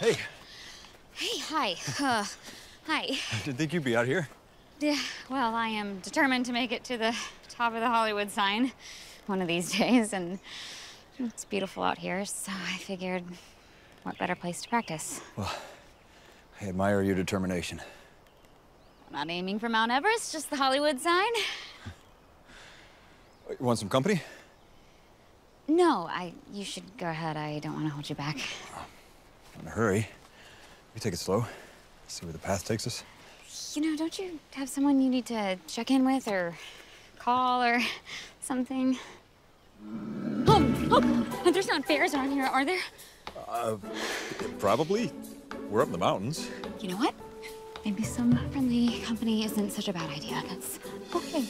Hey, Hey, hi. Uh, hi. didn't think you'd be out here. Yeah, well, I am determined to make it to the top of the Hollywood sign one of these days, and it's beautiful out here, so I figured what better place to practice? Well, I admire your determination. I'm not aiming for Mount Everest, just the Hollywood sign. You want some company? No, I. You should go ahead. I don't want to hold you back. In a hurry. We take it slow. See where the path takes us. You know, don't you have someone you need to check in with or call or something? Oh, oh, there's not bears around here, are there? Uh, Probably. We're up in the mountains. You know what? Maybe some friendly company isn't such a bad idea. That's okay.